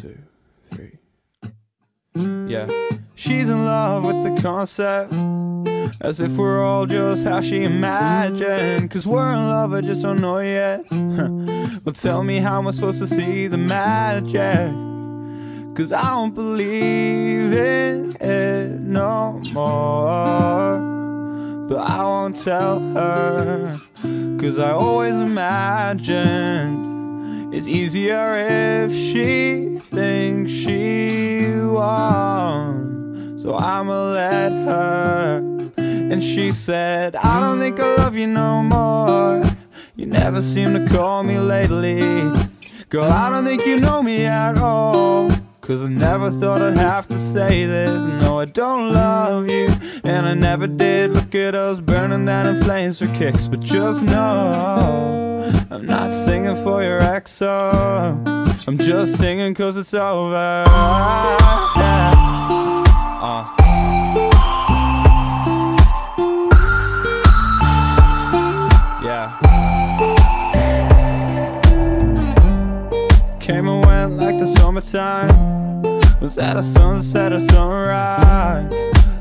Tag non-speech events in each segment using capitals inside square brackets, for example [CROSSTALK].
two, three. Yeah. She's in love with the concept. As if we're all just how she imagined. Cause we're in love, I just don't know yet. [LAUGHS] well, tell me how am I supposed to see the magic? Cause I don't believe in it no more. But I won't tell her. Cause I always imagined it's easier if she thinks she won. So I'ma let her. And she said, I don't think I love you no more. You never seem to call me lately. Girl, I don't think you know me at all. Cause I never thought I'd have to say this. No, I don't love you. And I never did. Look at us burning down in flames for kicks. But just know, I'm not singing for your ex. Oh, I'm just singing cause it's over. Yeah. Uh. Yeah. Came and went like the summertime. Was at a sunset or sunrise.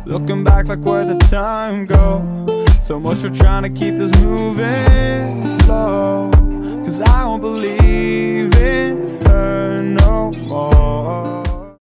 Looking back like where the time go. So much for trying to keep this moving slow.